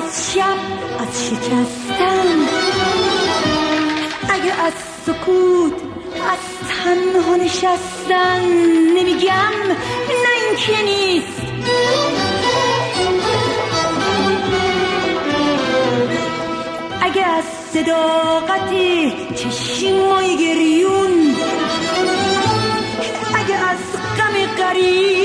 از شب از شکستن. اگه از سکوت از تنها نشستن نمیگم نه اینکه نیست. اگه از صداقت چشمای گریون اگه از غم قریب